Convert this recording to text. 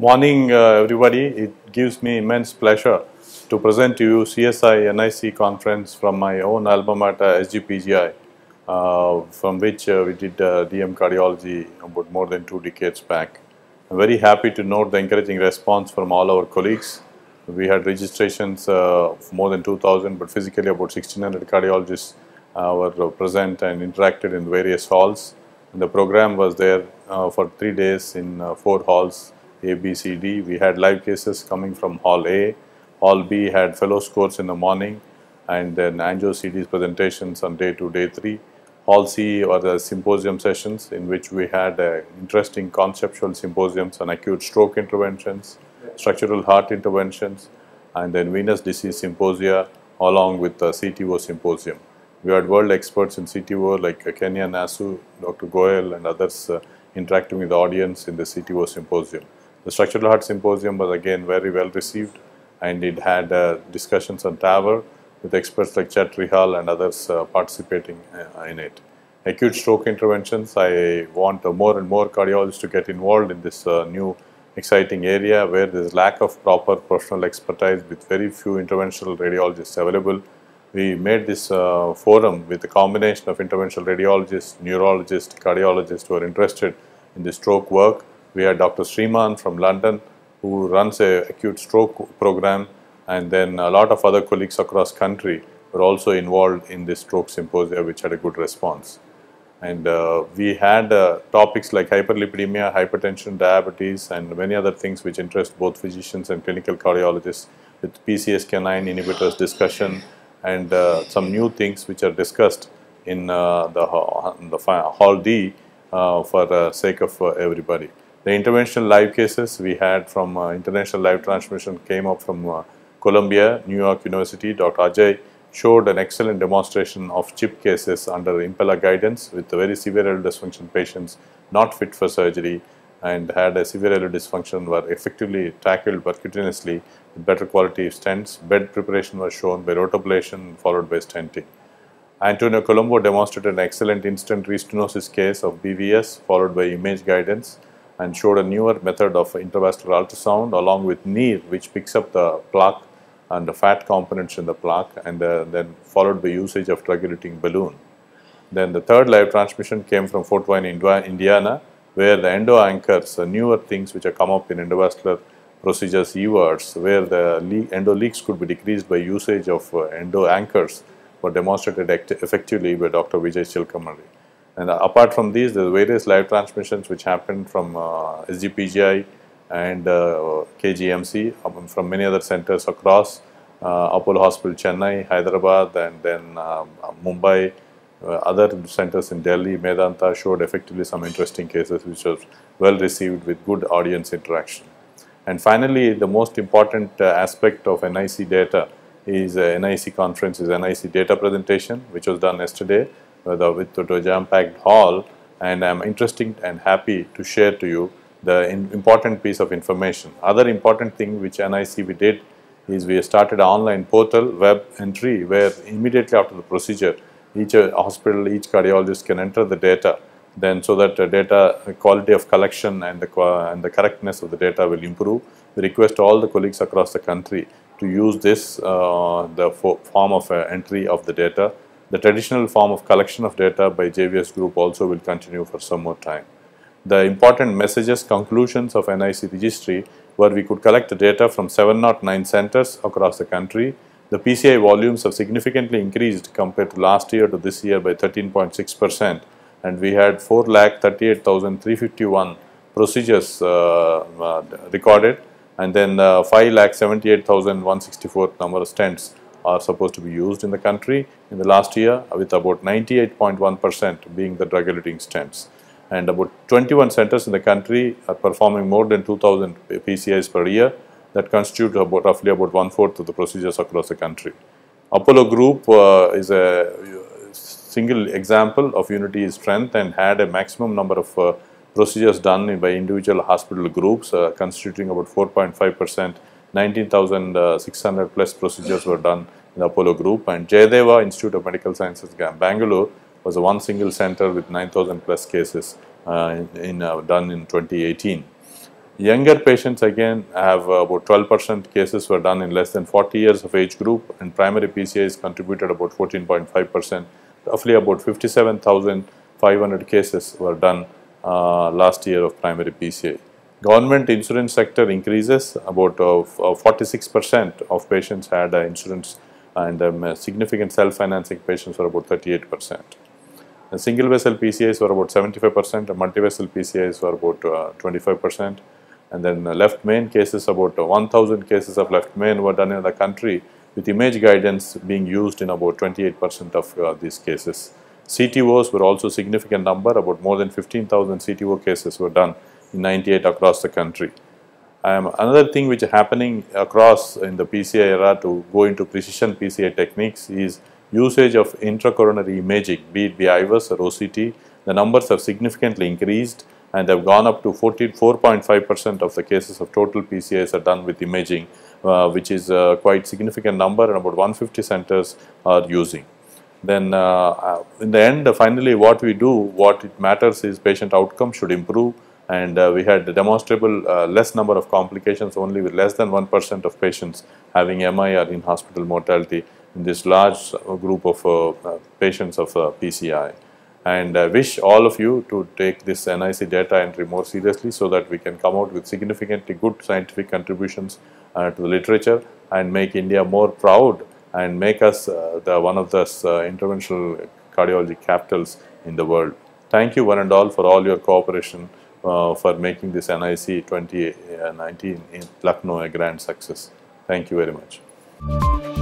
Morning, uh, everybody. It gives me immense pleasure to present to you CSI NIC conference from my own alma mater, SGPGI, uh, from which uh, we did uh, DM cardiology about more than two decades back. I'm very happy to note the encouraging response from all our colleagues. We had registrations uh, of more than 2,000, but physically about 1,600 cardiologists uh, were present and interacted in various halls. And the program was there uh, for three days in uh, four halls, A, B, C, D. We had live cases coming from Hall A. Hall B had fellow scores in the morning and then Angio CD's presentations on day two, day three. Hall C were the symposium sessions in which we had uh, interesting conceptual symposiums on acute stroke interventions, structural heart interventions, and then venous disease symposia along with the CTO symposium. We had world experts in CTO like Kenya Nasu, Dr. Goel, and others uh, interacting with the audience in the CTO symposium. The structural heart symposium was again very well received and it had uh, discussions on TAVR with experts like Chet and others uh, participating uh, in it. Acute stroke interventions, I want uh, more and more cardiologists to get involved in this uh, new exciting area where there is lack of proper professional expertise with very few interventional radiologists available. We made this uh, forum with a combination of interventional radiologists, neurologists, cardiologists who are interested in the stroke work. We had Dr. Sriman from London who runs a acute stroke program and then a lot of other colleagues across country were also involved in this stroke symposium which had a good response. And uh, we had uh, topics like hyperlipidemia, hypertension, diabetes and many other things which interest both physicians and clinical cardiologists with PCSK9 inhibitors discussion and uh, some new things which are discussed in uh, the, the Hall D uh, for the sake of uh, everybody. The interventional live cases we had from uh, international live transmission came up from uh, Columbia, New York University, Dr. Ajay showed an excellent demonstration of chip cases under Impella guidance with very severe aortic dysfunction patients not fit for surgery and had a severe dysfunction were effectively tackled percutaneously with better quality stents. Bed preparation was shown by rotablation followed by stenting. Antonio Colombo demonstrated an excellent in-stent restenosis case of BVS followed by image guidance and showed a newer method of intravascular ultrasound along with NIR which picks up the plaque and the fat components in the plaque and uh, then followed by usage of drug-eluting balloon. Then the third live transmission came from Fort Wayne, Indiana, where the endo anchors, uh, newer things which have come up in endovascular procedures, EVARs, where the le endo leaks could be decreased by usage of uh, endo anchors were demonstrated effectively by Dr. Vijay Chilkamari. And uh, apart from these, there are various live transmissions which happened from uh, SGPGI, and uh, KGMC um, from many other centers across uh, Apollo Hospital, Chennai, Hyderabad, and then um, Mumbai. Uh, other centers in Delhi, Medanta showed effectively some interesting cases which was well received with good audience interaction. And finally, the most important uh, aspect of NIC data is uh, NIC conference is NIC data presentation, which was done yesterday with, uh, with the jam-packed hall. And I'm interested and happy to share to you the important piece of information. Other important thing which NIC we did is we started online portal web entry where immediately after the procedure each uh, hospital, each cardiologist can enter the data then so that the data quality of collection and the, and the correctness of the data will improve. We request all the colleagues across the country to use this uh, the form of uh, entry of the data. The traditional form of collection of data by JVS group also will continue for some more time the important messages conclusions of NIC registry where we could collect the data from 709 centers across the country. The PCI volumes have significantly increased compared to last year to this year by 13.6 percent and we had 4,38,351 procedures uh, uh, recorded and then uh, 5,78,164 number of stents are supposed to be used in the country. In the last year with about 98.1 percent being the drug-eluting stents. And about 21 centers in the country are performing more than 2000 PCIs per year. That constitute about roughly about one-fourth of the procedures across the country. Apollo Group uh, is a single example of Unity strength and had a maximum number of uh, procedures done by individual hospital groups uh, constituting about 4.5 percent 19,600 plus procedures were done in the Apollo Group and Jayadeva Institute of Medical Sciences Bangalore was a one single center with 9,000 plus cases uh, in, uh, done in 2018. Younger patients again have uh, about 12% cases were done in less than 40 years of age group and primary PCIs contributed about 14.5%. Roughly about 57,500 cases were done uh, last year of primary PCI. Government insurance sector increases about uh, 46% uh, of patients had uh, insurance and um, significant self-financing patients were about 38%. The single vessel PCIs were about 75% and multi-vessel PCIs were about 25% and then left main cases about 1000 cases of left main were done in the country with image guidance being used in about 28% of uh, these cases. CTOs were also significant number about more than 15,000 CTO cases were done 98 across the country. Um, another thing which is happening across in the PCI era to go into precision PCI techniques is usage of intracoronary imaging, be it IVUS or OCT. The numbers have significantly increased and have gone up to 4.5% of the cases of total PCIs are done with imaging, uh, which is a quite significant number and about 150 centers are using. Then uh, uh, in the end, finally what we do, what it matters is patient outcome should improve and uh, we had demonstrable uh, less number of complications only with less than 1% of patients having MI or in hospital mortality in this large group of uh, patients of PCI and I wish all of you to take this NIC data entry more seriously so that we can come out with significantly good scientific contributions uh, to the literature and make India more proud and make us uh, the one of the uh, interventional cardiology capitals in the world. Thank you one and all for all your cooperation uh, Uh, for making this NIC 2019 in Lucknow a grand success. Thank you very much.